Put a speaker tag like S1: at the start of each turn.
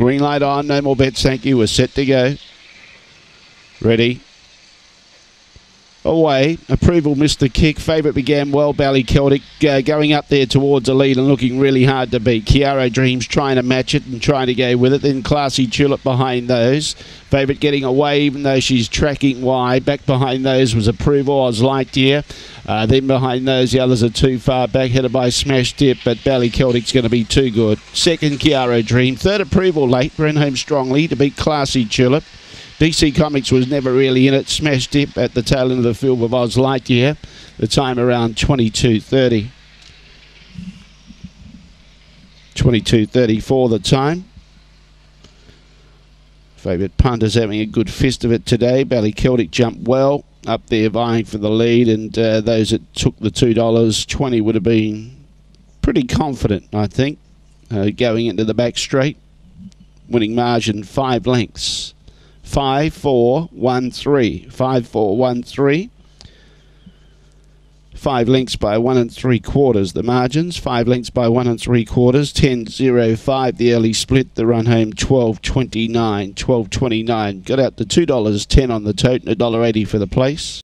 S1: Green light on, no more bets, thank you. We're set to go. Ready. Away. Approval missed the kick. Favourite began well. Bally Celtic uh, going up there towards the lead and looking really hard to beat. Chiaro Dreams trying to match it and trying to go with it. Then Classy Tulip behind those. Favourite getting away even though she's tracking wide. Back behind those was Approval. I was here. Uh, then behind those, the others are too far back, headed by Smash Dip, but Bally Celtic's going to be too good. Second, Chiaro Dream. Third, Approval late. Ran home strongly to beat Classy Tulip. DC Comics was never really in it. Smash Dip at the tail end of the field with Oz Lightyear. The time around 22.30. 22.34 the time. Favourite punter's having a good fist of it today. Bally Celtic jumped well up there vying for the lead and uh, those that took the $2.20 would have been pretty confident, I think, uh, going into the back straight. Winning margin five lengths five four one three. Five lengths by one and three quarters the margins. Five lengths by one and three quarters 10 0 5 the early split the run home 12 29 12 29 got out to two dollars 10 on the tote and a dollar 80 for the place